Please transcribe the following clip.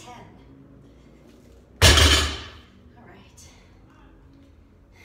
10.